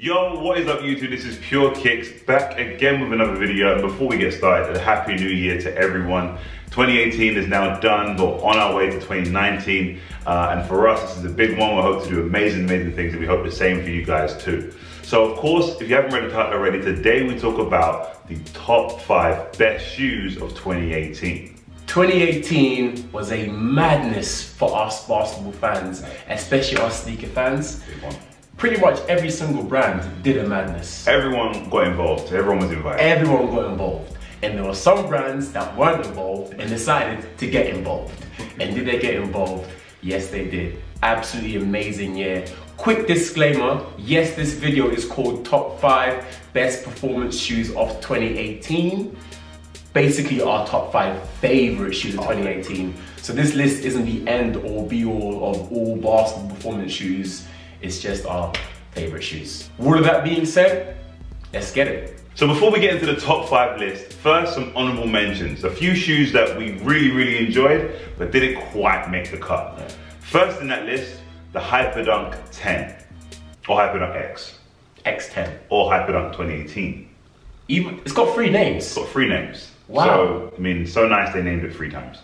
Yo, what is up YouTube? This is Pure Kicks back again with another video. And before we get started, a happy new year to everyone. 2018 is now done, but on our way to 2019. Uh, and for us, this is a big one. We hope to do amazing, amazing things, and we hope the same for you guys too. So, of course, if you haven't read the title already, today we talk about the top five best shoes of 2018. 2018 was a madness for us basketball fans, especially us sneaker fans. Pretty much every single brand did a madness. Everyone got involved. Everyone was invited. Everyone got involved. And there were some brands that weren't involved and decided to get involved. And did they get involved? Yes, they did. Absolutely amazing year. Quick disclaimer, yes, this video is called Top 5 Best Performance Shoes of 2018. Basically our top 5 favorite shoes of 2018. So this list isn't the end or be all of all basketball performance shoes. It's just our favorite shoes. All of that being said, let's get it. So before we get into the top five list, first some honorable mentions. A few shoes that we really, really enjoyed, but didn't quite make the cut. Yeah. First in that list, the Hyperdunk 10, or Hyperdunk X, X10. or Hyperdunk 2018. Even, it's got three names. It's got three names. Wow. So, I mean, so nice they named it three times.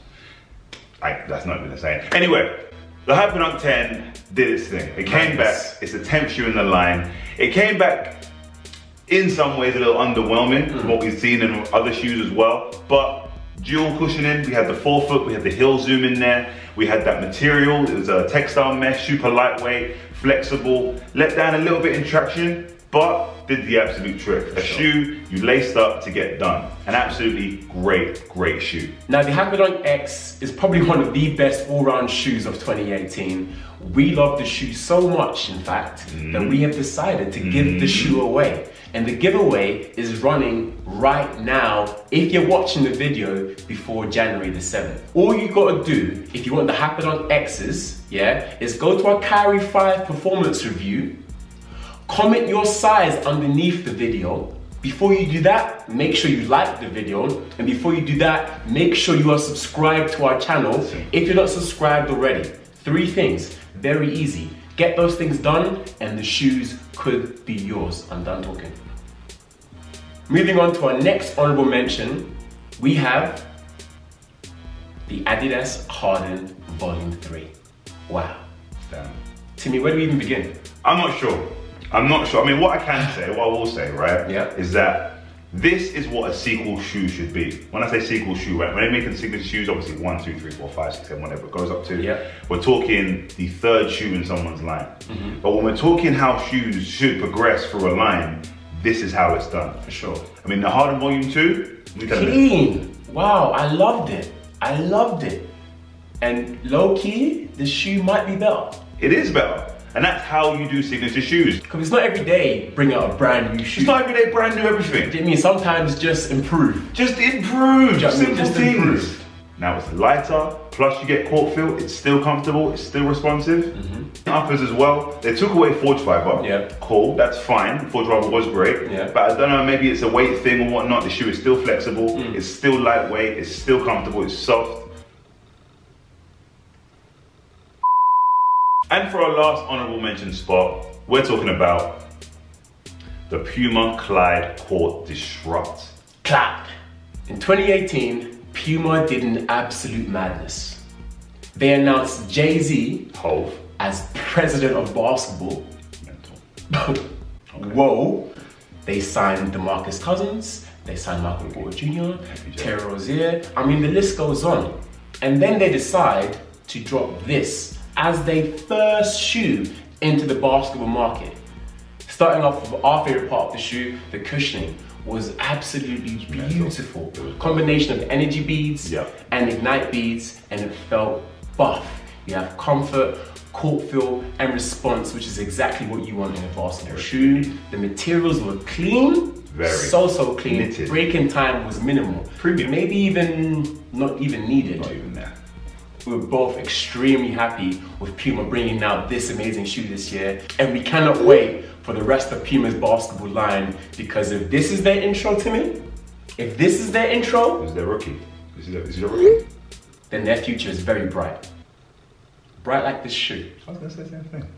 Like, that's not even the same. Anyway, the Hyperdunk 10 did its thing. It came Nice. back, it's a 10th shoe in the line. It came back in some ways a little underwhelming Mm. from what we've seen in other shoes as well. But dual cushioning, we had the forefoot, we had the heel zoom in there, we had that material, it was a textile mesh, super lightweight, flexible, let down a little bit in traction, but did the absolute trick. A Sure. shoe you laced up to get done. An absolutely great, great shoe. Now the Hyperdunk X is probably one of the best all-round shoes of 2018. We love the shoe so much, in fact, that mm. we have decided to give the mm. shoe away. And the giveaway is running right now if you're watching the video before January the 7th. All you gotta do, if you want the Hyperdunk X's, yeah, is go to our Kyrie 5 performance review, Comment your size underneath the video. Before you do that, make sure you like the video. And before you do that, make sure you are subscribed to our channel if you're not subscribed already. Three things, very easy. Get those things done and the shoes could be yours. I'm done talking. Moving on to our next honorable mention, we have the Adidas Harden Volume 3. Wow. Damn. Timmy, where do we even begin? I'm not sure. I'm not sure. I mean, what I can say, what I will say, right, Yeah. is that this is what a sequel shoe should be. When I say sequel shoe, right, when they're making signature shoes, obviously one, two, three, four, five, six, seven, whatever it goes up to. Yeah. We're talking the third shoe in someone's line. Mm-hmm. But when we're talking how shoes should progress through a line, this is how it's done. For sure. I mean, the Harden Volume 2, we Clean. Wow, I loved it. I loved it. And low key, the shoe might be better. it is better. And that's how you do signature shoes. Because it's not every day bring out a brand new shoe. It's not every day brand new everything. I mean, sometimes just improve. Just improve. Just- Simple just things. improve. Now it's lighter, plus you get court feel. It's still comfortable. It's still responsive. Uppers as well. They took away forge fiber. Yeah. Cool. That's fine. Forge fiber was great. Yeah. But I don't know. Maybe it's a weight thing or whatnot. The shoe is still flexible. Mm. It's still lightweight. It's still comfortable. It's soft. And for our last honorable mention spot, we're talking about the Puma Clyde Court Disrupt. Clap. In 2018, Puma did an absolute madness. They announced Jay Z Hova. as president of basketball. Mental. Whoa. They signed DeMarcus Cousins, they signed Michael Porter Jr.. Terry Rozier. I mean, the list goes on. And then they decide to drop this as they first shoe into the basketball market. Starting off with our favorite part of the shoe, the cushioning, was absolutely beautiful. Combination of energy beads Yeah. and ignite beads, and it felt buff. You have comfort, court feel, and response, which is exactly what you want in a basketball shoe. The materials were clean, Very. so so clean. Knitted. Breaking time was minimal. Premium. Maybe even not even needed. Not even there. We were both extremely happy with Puma bringing out this amazing shoe this year, and we cannot wait for the rest of Puma's basketball line because if this is their intro, to me, if this is their intro, This is their rookie. This is their, this is their rookie. then their future is very bright. Bright like this shoe. I was gonna say the same thing.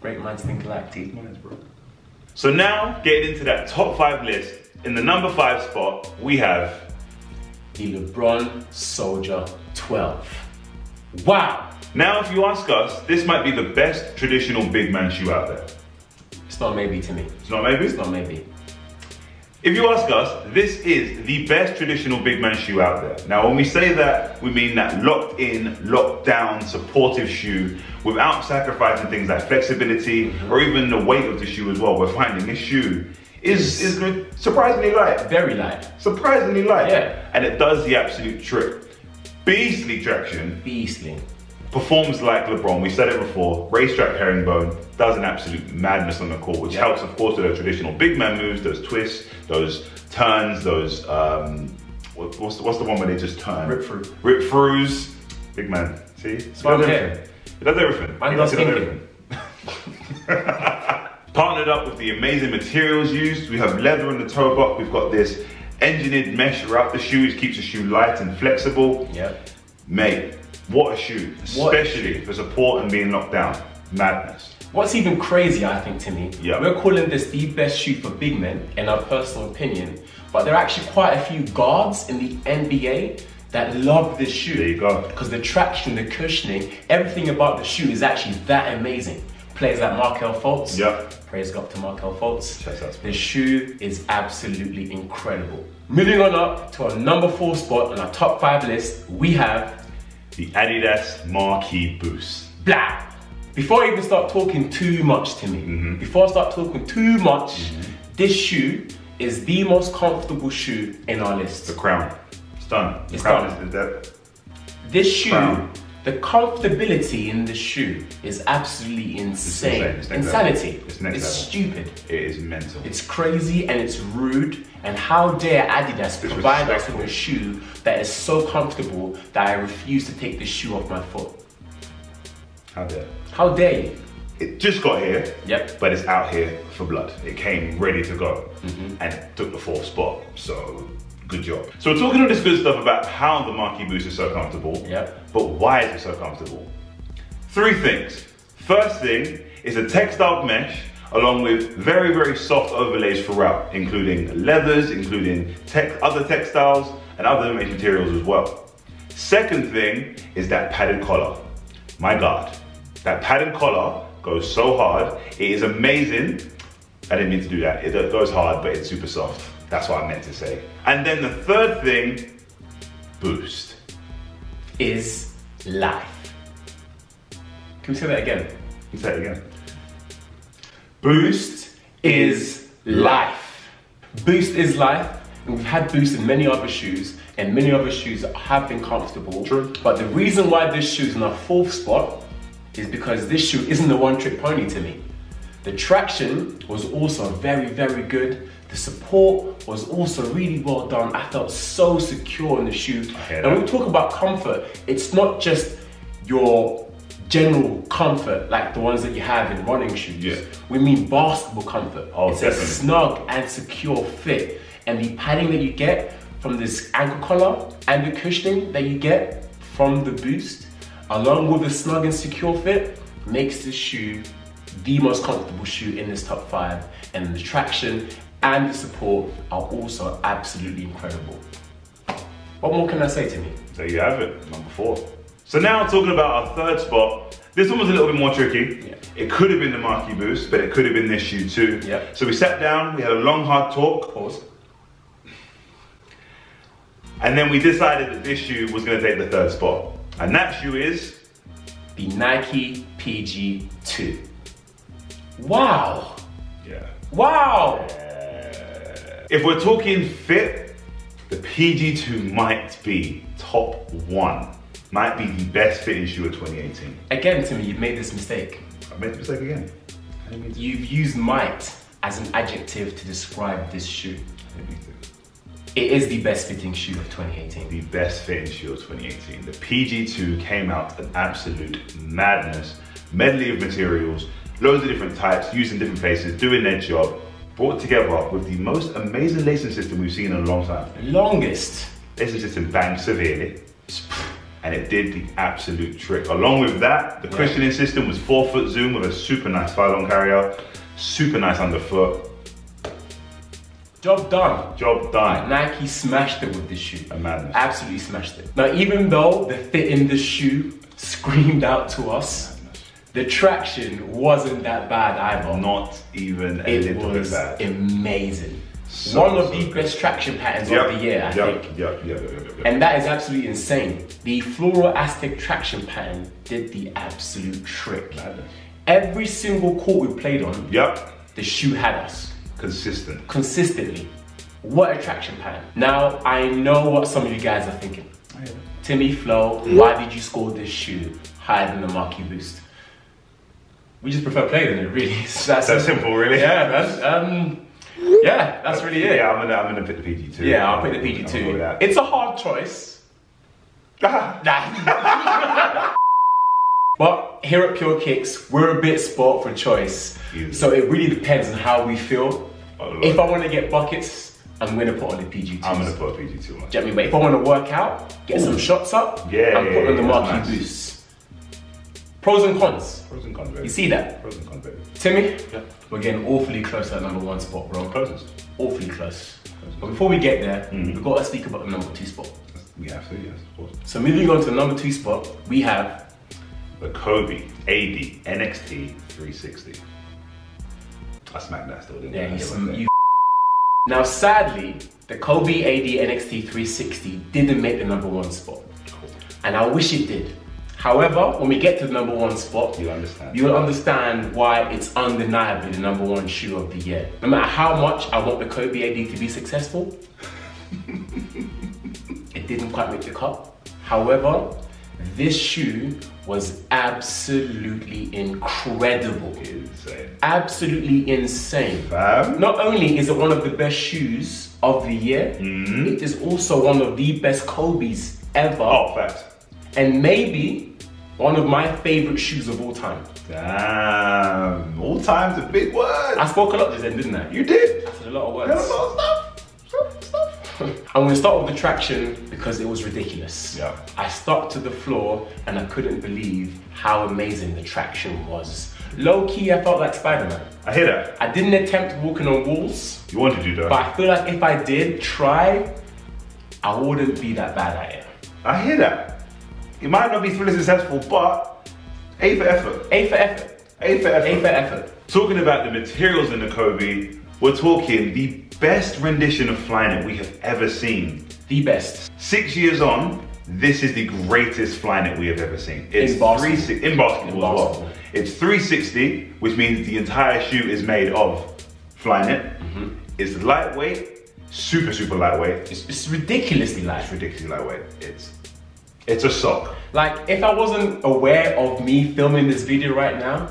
Great minds think alike, T. Minus, bro. So now, getting into that top five list, in the number five spot, we have the LeBron Soldier 12. Wow! Now, if you ask us, this might be the best traditional big man shoe out there. It's not maybe to me. It's not maybe? It's not maybe. If you ask us, this is the best traditional big man shoe out there. Now, when we say that, we mean that locked in, locked down, supportive shoe without sacrificing things like flexibility mm-hmm. or even the weight of the shoe as well. We're finding this shoe is, is surprisingly light. Very light. Surprisingly light. Yeah. And it does the absolute trick. Beastly traction. Beastly performs like LeBron. We said it before. Racetrack herringbone does an absolute madness on the court, which helps, of course, with those traditional big man moves, those twists, those turns, those um, what's the, what's the one where they just turn? Rip through. Rip throughs. Big man. See, it does everything. It does everything. Man does everything. Partnered up with the amazing materials used, we have leather in the toe box. We've got this engineered mesh throughout the shoes, keeps the shoe light and flexible. Yep. Mate, what a shoe, especially for support and being locked down. Madness. What's even crazy, I think, to me, yep. we're calling this the best shoe for big men, in our personal opinion, but there are actually quite a few guards in the NBA that love this shoe. There you go. Because the traction, the cushioning, everything about the shoe is actually that amazing. Players like Markelle Fultz. Yeah. Praise God to Markelle Fultz. The shoe is absolutely incredible. Moving on up to our number four spot on our top five list, we have the Adidas Marquee Boost. Blah! Before I even start talking too much to me, mm -hmm. before I start talking too much, mm -hmm. this shoe is the most comfortable shoe in our list. The crown. It's done. The it's crown done. Is, is that this shoe, crown. The comfortability in the shoe is absolutely insane. It's insane. It's Insanity. It's, it's stupid. It is mental. It's crazy and it's rude and how dare Adidas provide us with a shoe that is so comfortable that I refuse to take this shoe off my foot? How dare? How dare you? It just got here, yep. but it's out here for blood. It came ready to go mm -hmm. and took the fourth spot. So good job. So we're talking all this good stuff about how the Marquee Boost is so comfortable, yep. but why is it so comfortable? Three things. First thing is a textile mesh along with very, very soft overlays throughout, including leathers, including tech, other textiles, and other materials as well. Second thing is that padded collar. My God, that padded collar goes so hard. It is amazing. I didn't mean to do that. It goes hard, but it's super soft. That's what I meant to say. And then the third thing, boost. Is life. Can we say that again? Can you say it again? Boost is life. Boost is life. we've had Boost in many other shoes, and many other shoes have been comfortable. True. But the reason why this shoe is in our fourth spot is because this shoe isn't a one-trick pony to me. The traction was also very, very good. The support was also really well done. I felt so secure in the shoe. And when we talk about comfort, it's not just your general comfort like the ones that you have in running shoes. Yeah. We mean basketball comfort. Oh, it's definitely. a snug and secure fit. And the padding that you get from this ankle collar and the cushioning that you get from the boost, along with the snug and secure fit, makes this shoe the most comfortable shoe in this top five. And the traction and the support are also absolutely incredible. What more can I say to me? There you have it, number four. So now talking about our third spot, this one was a little bit more tricky. Yeah. It could have been the Marquee Boost, but it could have been this shoe too. Yeah. So we sat down, we had a long, hard talk. Pause. And then we decided that this shoe was gonna take the third spot. And that shoe is? The Nike PG2. Wow. Yeah. Wow. Yeah. If we're talking fit, the PG2 might be top one might be the best fitting shoe of 2018. Again, to me, you've made this mistake. I've made the mistake again. You've used might as an adjective to describe this shoe. It is the best fitting shoe of 2018. The best fitting shoe of 2018. The PG2 came out an absolute madness. Medley of materials, loads of different types, used in different places, doing their job, brought together with the most amazing lacing system we've seen in a long time. Longest. Lacing system banged severely and it did the absolute trick. Along with that, the yeah. cushioning system was forefoot zoom with a super nice Phylon carrier. super nice underfoot. Job done. Job done. Nike smashed it with this shoe. A madness. Absolutely smashed it. Now, even though the fit in the shoe screamed out to us, the traction wasn't that bad either. Not even a it little bit was bad. amazing. So, One of so the best traction patterns Yep, of the year, I yep, think. Yep, yep, yep, yep, yep. And that is absolutely insane. The Floral Aztec traction pattern did the absolute trick. Madness. Every single court we played on, Yep. the shoe had us Consistent. consistently. What a traction pattern. Now, I know what some of you guys are thinking. Oh, Timmy Flo, mm-hmm. why did you score this shoe higher than the Marquee Boost? We just prefer playing it, really. It's that That's simple, really. Yeah, man. Um, yeah, that's really it. Yeah, I'm gonna, I'm gonna pick the PG two. Yeah, I'll pick the PG2. with. It's a hard choice. Nah. but here at Pure Kicks, we're a bit sport for choice. So it really depends on how we feel. Oh, If I want to get buckets, I'm going to put on the PG2. I'm gonna put a PG two on. Do you know what I mean? But if I want to work out, get some shots up, Yeah, I'm yeah, putting on the yeah, Marquee that's nice. Boost. Pros and cons. Pros and cons, baby. You see that? Pros and cons, baby. Timmy, we're getting awfully close to that number one spot, bro. Closest. Awfully close. But before we get there, Mm. we've got to speak about the number two spot. We have to, yes, of course. So moving on to the number two spot, we have The Kobe AD NXT 360. I smacked that still, didn't I? yeah, you, some, you Now sadly, the Kobe AD NXT 360 didn't make the number one spot. Cool. And I wish it did. However, when we get to the number one spot, You understand. you'll understand why it's undeniably the number one shoe of the year. No matter how much I want the Kobe AD to be successful, it didn't quite make the cut. However, this shoe was absolutely incredible. Insane. Absolutely insane. Fam? Not only is it one of the best shoes of the year, Mm-hmm. it is also one of the best Kobe's ever, Oh, facts. And maybe one of my favorite shoes of all time. Damn. All time's a big word. I spoke a lot just then, didn't I? You did. I said a lot of had a words. lot of stuff. I'm gonna start with the traction because it was ridiculous. Yeah. I stuck to the floor and I couldn't believe how amazing the traction was. Low key, I felt like Spider Man. I hear that. I didn't attempt walking on walls, You wanted to, do that. but I feel like if I did try, I wouldn't be that bad at it. I hear that. It might not be fully successful, but A for effort. A for effort. A for effort. A for effort. Talking about the materials in the Kobe, we're talking the best rendition of Flyknit we have ever seen. The best. Six years on, this is the greatest Flyknit we have ever seen. It's In basketball. 360 in basketball In as well. It's 360, which means the entire shoe is made of Flyknit. Mm-hmm. It's lightweight, super super lightweight. It's, it's ridiculously light. It's ridiculously lightweight. It's it's a sock. Like, if I wasn't aware of me filming this video right now,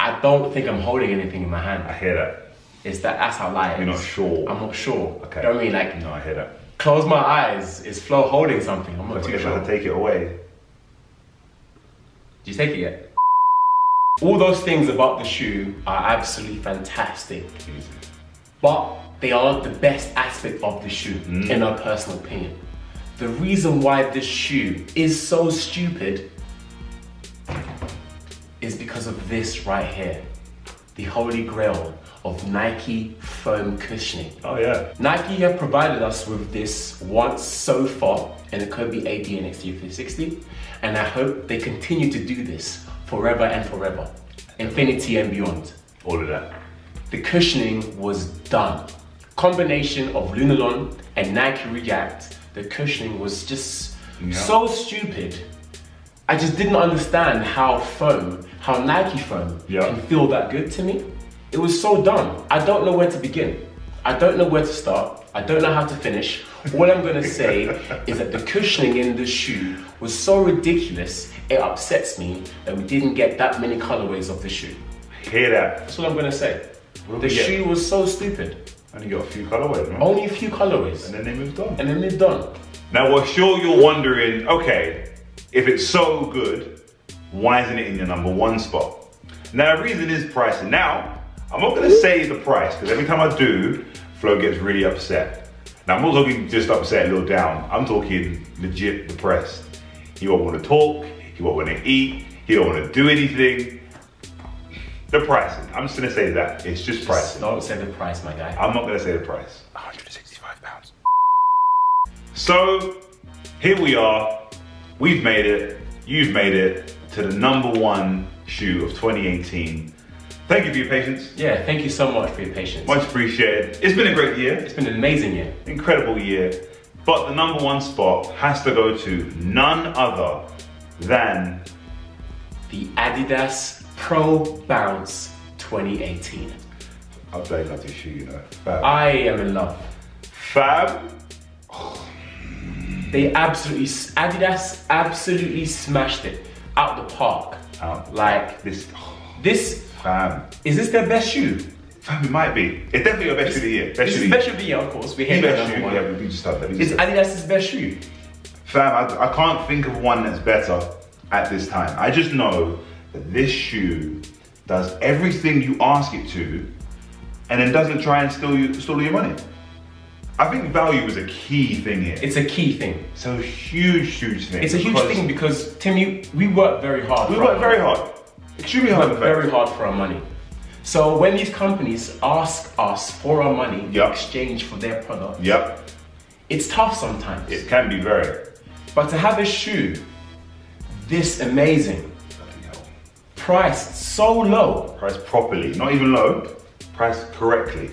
I don't think I'm holding anything in my hand. I hear that. It's that that's how light You're not sure. I'm not sure. Okay. You know what I mean? Like, No, I hear that. close my eyes. Is Flo holding something? I'm not But too sure. to take it away. Did you take it yet? All those things about the shoe are absolutely fantastic, but they aren't the best aspect of the shoe, in mm. our personal opinion. The reason why this shoe is so stupid is because of this right here the holy grail of Nike foam cushioning. Oh yeah. Nike have provided us with this once so far in the Kobe AD NXT 360, and I hope they continue to do this forever and forever, infinity and beyond. All of that. The cushioning was done. Combination of Lunarlon and Nike React, the cushioning was just Yeah. so stupid. I just didn't understand how foam, how Nike foam Yeah. can feel that good to me. It was so dumb. I don't know where to begin. I don't know where to start. I don't know how to finish. All I'm gonna say is that the cushioning in the shoe was so ridiculous, it upsets me that we didn't get that many colorways of the shoe. Hear that. That's all I'm gonna say. What The get? shoe was so stupid. Only got a few colorways, man. Only a few colorways. And then they moved on. And then moved done. Now, we're sure you're wondering, okay, if it's so good, why isn't it in your number one spot? Now, the reason is pricing. Now, I'm not gonna say the price, because every time I do, Flo gets really upset. Now, I'm not talking just upset, a little down. I'm talking legit depressed. He won't wanna talk, he won't wanna eat, he don't wanna do anything. The pricing. I'm just gonna say that. It's just pricing. Don't say the price, my guy. I'm not gonna say the price. 165 pounds. So here we are. We've made it. You've made it to the number one shoe of 2018. Thank you for your patience. Yeah, thank you so much for your patience. Much appreciated. It's been a great year. It's been an amazing year. Incredible year. But the number one spot has to go to none other than The Adidas Pro Bounce 2018. I bloody love this shoe, you know. Fab. I am in love. Fab. They absolutely, Adidas absolutely smashed it out the park. Out. Like, This. this, Fam. is this their best shoe? Fam, it might be. It's definitely your best shoe of the year. Best shoe of the best year. shoe of the year, of course. We hate best shoe. one. Yeah, we just start that. It's just start. Adidas' best shoe. Fam, I, I can't think of one that's better at this time. I just know this shoe does everything you ask it to, and then doesn't try and steal you steal your money. I think value is a key thing here. It's a key thing. It's a huge, huge thing. It's a huge thing because Timmy, we work very hard. We work very hard, extremely We hard. work very hard for our money. So when these companies ask us for our money Yup. in exchange for their product, Yep, it's tough sometimes. it can be very. But to have a shoe this amazing. Priced so low, Priced properly, not even low, priced correctly.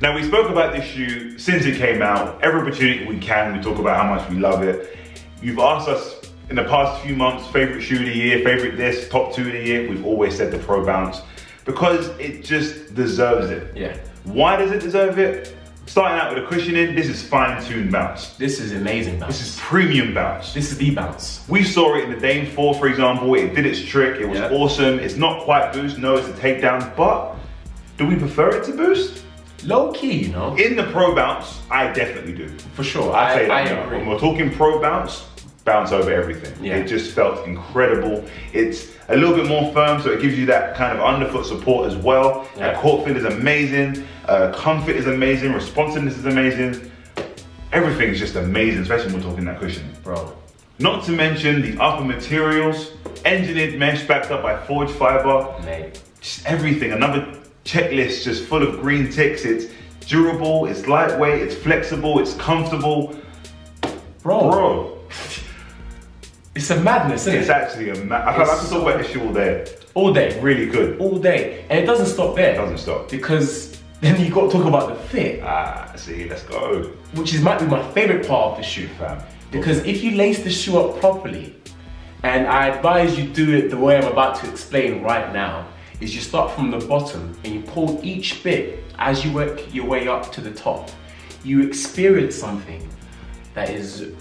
Now we spoke about this shoe since it came out. Every opportunity we can, we talk about how much we love it. You've asked us in the past few months, favorite shoe of the year, favorite this, top two of the year. We've always said the Pro Bounce because it just deserves it. yeah, Why does it deserve it? Starting out with a cushioning, this is fine-tuned bounce. this is amazing bounce. This is premium bounce. This is the bounce. We saw it in the Dame 4, for example. It did its trick. It was Yeah. awesome. It's not quite boost. No, it's a takedown. But do we prefer it to boost? Low key, you know, In the pro bounce, I definitely do. for sure. I I, say that I now. agree. When we're talking pro bounce, bounce over everything. Yeah. It just felt incredible. It's a little bit more firm, so it gives you that kind of underfoot support as well. Yeah. That court fit is amazing. Uh, comfort is amazing. Responsiveness is amazing. Everything's just amazing, especially when we're talking that cushion. Bro, Not to mention the upper materials, engineered mesh backed up by forged fiber, mate. just everything. Another checklist just full of green ticks. It's durable, it's lightweight, it's flexible, it's comfortable. Bro, Bro, it's a madness, isn't it's it? actually a ma- I like I could talk about this shit all day. All day, Really good. all day. And it doesn't stop there. It doesn't stop. Because then you got to talk about the fit, Ah, see, let's go. which is might be my favorite part of the shoe. Fam. Because if you lace the shoe up properly, and I advise you do it the way I'm about to explain right now, is you start from the bottom and you pull each bit as you work your way up to the top. You experience something that is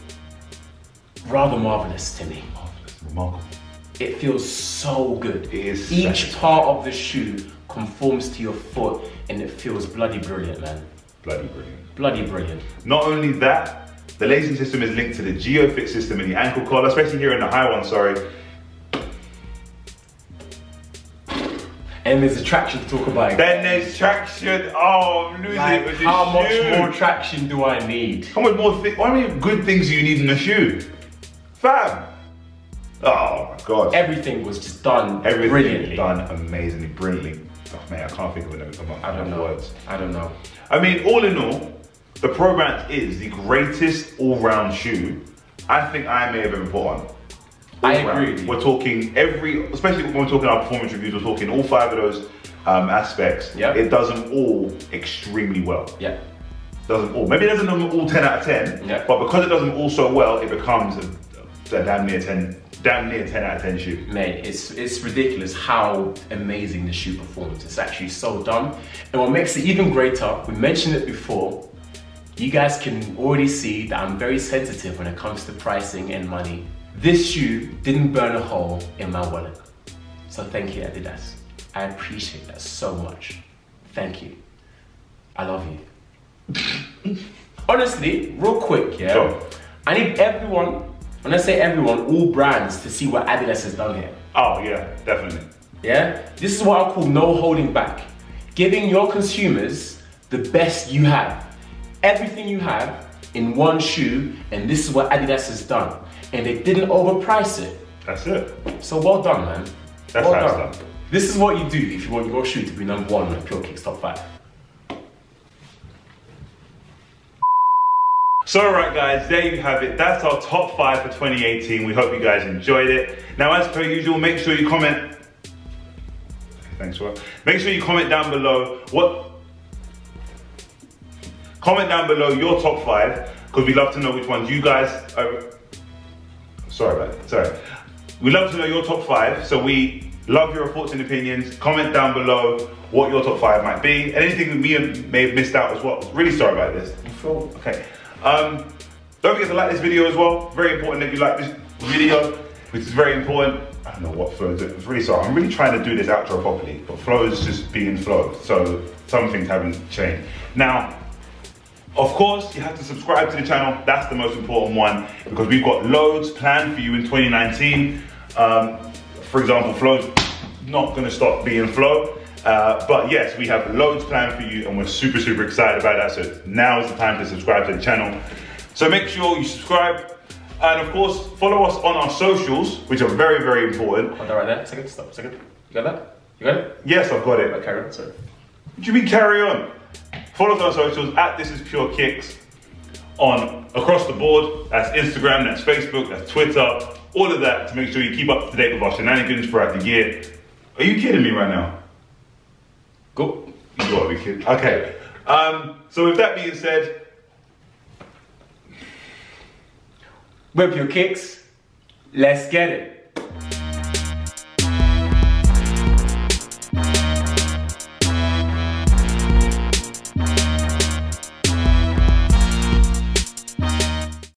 rather marvelous to me. Remarkable. It feels so good. It is Each part of the shoe conforms to your foot and it feels bloody brilliant, man. Bloody brilliant. Bloody brilliant. Not only that, the lacing system is linked to the GeoFit system in the ankle collar, especially here in the high one, sorry. And there's a traction to talk about. Then there's traction. Oh, I'm losing Like, it with this how much more traction do I need? How much more thi- how many good things do you need in a shoe? Fam! Oh my god. Everything was just done Everything brilliantly. done amazingly, brilliantly. Oh man, I can't think of enough, enough I don't know. words. I don't know. I mean, all in all, the Pro Bounce is the greatest all-round shoe I think I may have ever put on. I All-round. agree. We're talking every, especially when we're talking our performance reviews, we're talking all five of those um, aspects. Yep. It does them all extremely well. Yeah. Does them all. Maybe it doesn't do them all 10 out of 10, Yeah. but because it does them all so well, it becomes a, a damn near 10, damn near 10 out of 10 shoe. Mate, it's it's ridiculous how amazing the shoe performs. It's actually so done. And what makes it even greater, we mentioned it before, you guys can already see that I'm very sensitive when it comes to pricing and money. This shoe didn't burn a hole in my wallet. So thank you, Adidas. I appreciate that so much. Thank you. I love you. Honestly, real quick, yeah. Sure. I need everyone, when I say everyone, all brands to see what Adidas has done here. Oh yeah, definitely. Yeah? This is what I call no holding back. Giving your consumers the best you have. Everything you have in one shoe, and this is what Adidas has done. And they didn't overprice it. That's it. So well done, man. That's Well done. This is what you do if you want your shoe to be number one on the Pure Kicks top five. So, alright, guys, there you have it. That's our top five for 2018. We hope you guys enjoyed it. Now, as per usual, make sure you comment. Thanks, Rob. Make sure you comment down below what. Comment down below your top five because we'd love to know which ones you guys. Are... Sorry about that. Sorry. We'd love to know your top five. So we love your thoughts and opinions. Comment down below what your top five might be. And anything that we may have missed out as well. Really sorry about this. Okay. Um, don't forget to like this video as well. Very important that you like this video, which is very important. I don't know what Flo is. I'm really sorry. I'm really trying to do this outro properly, but Flo is just being Flo. So some things haven't changed. Now, of course, you have to subscribe to the channel. That's the most important one because we've got loads planned for you in 2019. Um, for example, Flo's not going to stop being Flo. Uh, but yes, we have loads planned for you and we're super, super excited about that. So now is the time to subscribe to the channel. So make sure you subscribe. And of course, follow us on our socials, which are very, very important. Hold that right there. Second, stop. Second. You got that? You got it? Yes, I've got it. Okay, carry on. Sorry. What do you mean carry on? Follow us on our socials at This Is Pure Kicks on across the board. That's Instagram, that's Facebook, that's Twitter, all of that to make sure you keep up to date with our shenanigans throughout the year. Are you kidding me right now? You gotta be. Okay. Um, so with that being said, Whip your kicks. Let's get it.